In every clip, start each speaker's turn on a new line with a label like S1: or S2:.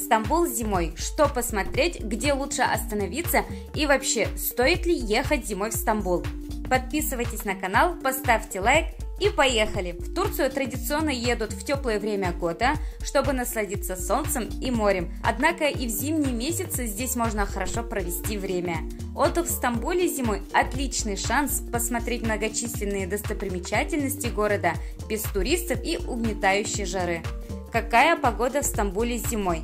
S1: Стамбул зимой. Что посмотреть, где лучше остановиться и вообще, стоит ли ехать зимой в Стамбул? Подписывайтесь на канал, поставьте лайк и поехали! В Турцию традиционно едут в теплое время года, чтобы насладиться солнцем и морем. Однако и в зимние месяцы здесь можно хорошо провести время. Отдых в Стамбуле зимой – отличный шанс посмотреть многочисленные достопримечательности города без туристов и угнетающей жары. Какая погода в Стамбуле зимой?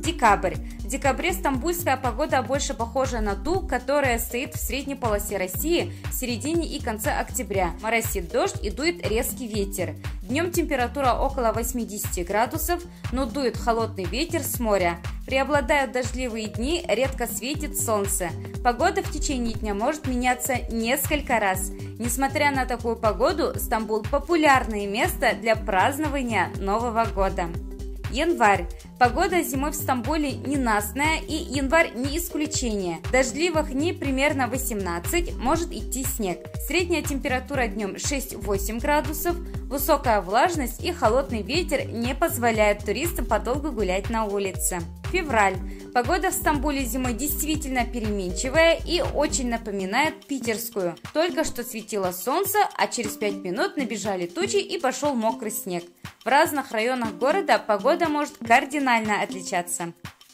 S1: Декабрь. В декабре стамбульская погода больше похожа на ту, которая стоит в средней полосе России в середине и конце октября. Моросит дождь и дует резкий ветер. Днем температура около 80 градусов, но дует холодный ветер с моря. Преобладают дождливые дни, редко светит солнце. Погода в течение дня может меняться несколько раз. Несмотря на такую погоду, Стамбул – популярное место для празднования Нового года. Январь. Погода зимой в Стамбуле ненастная и январь не исключение. Дождливых дней примерно 18, может идти снег. Средняя температура днем 6-8 градусов, высокая влажность и холодный ветер не позволяют туристам подолгу гулять на улице. Февраль. Погода в Стамбуле зимой действительно переменчивая и очень напоминает питерскую. Только что светило солнце, а через 5 минут набежали тучи и пошел мокрый снег. В разных районах города погода может кардинально отличаться.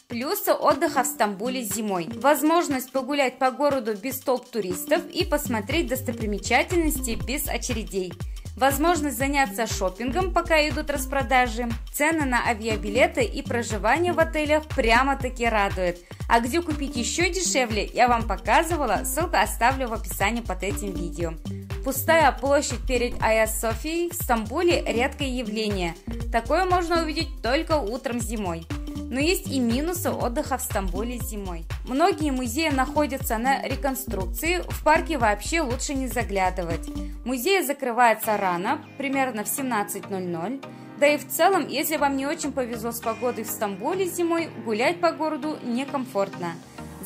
S1: Плюсы отдыха в Стамбуле зимой. Возможность погулять по городу без толп туристов и посмотреть достопримечательности без очередей возможность заняться шопингом, пока идут распродажи. Цены на авиабилеты и проживание в отелях прямо-таки радуют. А где купить еще дешевле, я вам показывала, ссылку оставлю в описании под этим видео. Пустая площадь перед Айя Софией в Стамбуле редкое явление. Такое можно увидеть только утром зимой. Но есть и минусы отдыха в Стамбуле зимой. Многие музеи находятся на реконструкции, в парке вообще лучше не заглядывать. Музей закрывается рано, примерно в 17.00. Да и в целом, если вам не очень повезло с погодой в Стамбуле зимой, гулять по городу некомфортно.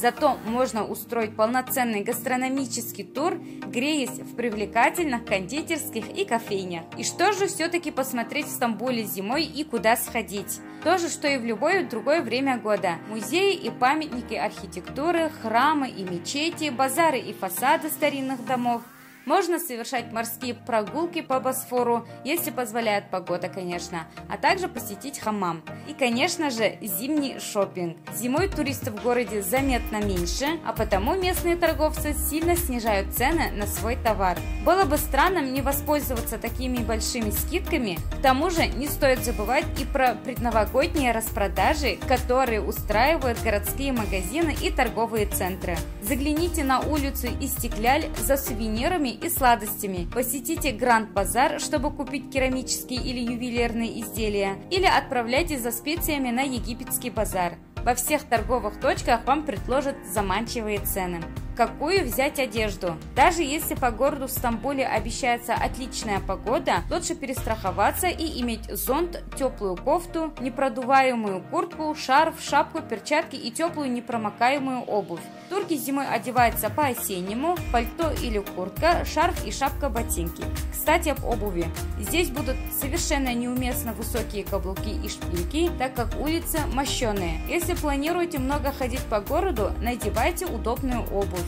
S1: Зато можно устроить полноценный гастрономический тур, греясь в привлекательных кондитерских и кофейнях. И что же все-таки посмотреть в Стамбуле зимой и куда сходить? То же, что и в любое другое время года. Музеи и памятники архитектуры, храмы и мечети, базары и фасады старинных домов – можно совершать морские прогулки по Босфору, если позволяет погода, конечно, а также посетить хамам. И, конечно же, зимний шопинг. Зимой туристов в городе заметно меньше, а потому местные торговцы сильно снижают цены на свой товар. Было бы странным не воспользоваться такими большими скидками, к тому же не стоит забывать и про предновогодние распродажи, которые устраивают городские магазины и торговые центры. Загляните на улицу Истекляль за сувенирами и сладостями. Посетите Гранд Базар, чтобы купить керамические или ювелирные изделия, или отправляйтесь за специями на египетский базар. Во всех торговых точках вам предложат заманчивые цены какую взять одежду. Даже если по городу Стамбуле обещается отличная погода, лучше перестраховаться и иметь зонт, теплую кофту, непродуваемую куртку, шарф, шапку, перчатки и теплую непромокаемую обувь. Турки зимой одеваются по-осеннему, пальто или куртка, шарф и шапка ботинки. Кстати, об обуви. Здесь будут совершенно неуместно высокие каблуки и шпильки, так как улицы мощеные. Если планируете много ходить по городу, надевайте удобную обувь.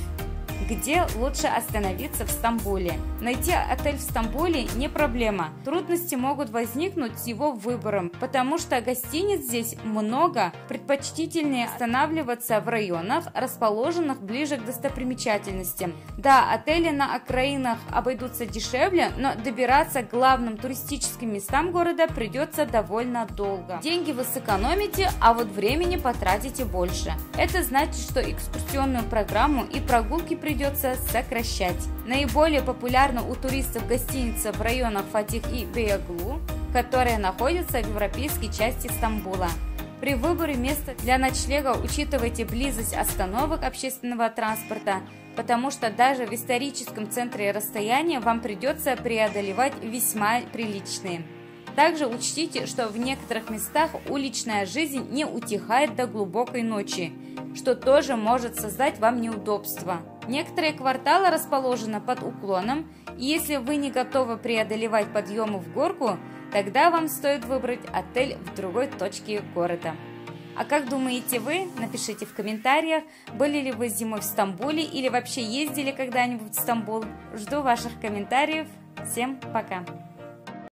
S1: Где лучше остановиться в Стамбуле? Найти отель в Стамбуле не проблема. Трудности могут возникнуть с его выбором, потому что гостиниц здесь много. Предпочтительнее останавливаться в районах, расположенных ближе к достопримечательностям. Да, отели на окраинах обойдутся дешевле, но добираться к главным туристическим местам города придется довольно долго. Деньги вы сэкономите, а вот времени потратите больше. Это значит, что экскурсионную программу и прогулки придется придется сокращать. Наиболее популярна у туристов гостиница в районах Фатих и Беяглу, которые находятся в европейской части Стамбула. При выборе места для ночлега учитывайте близость остановок общественного транспорта, потому что даже в историческом центре расстояния вам придется преодолевать весьма приличные. Также учтите, что в некоторых местах уличная жизнь не утихает до глубокой ночи, что тоже может создать вам неудобства. Некоторые кварталы расположены под уклоном, и если вы не готовы преодолевать подъемы в горку, тогда вам стоит выбрать отель в другой точке города. А как думаете вы? Напишите в комментариях, были ли вы зимой в Стамбуле или вообще ездили когда-нибудь в Стамбул. Жду ваших комментариев. Всем пока!